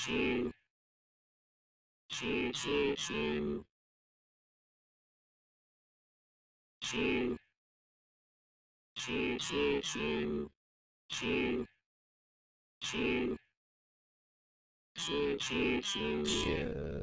shoo, shoo, shoo, shoo, shoo, shoo, shoo, shoo, shoo, shoo, shoo, shoo, shoo.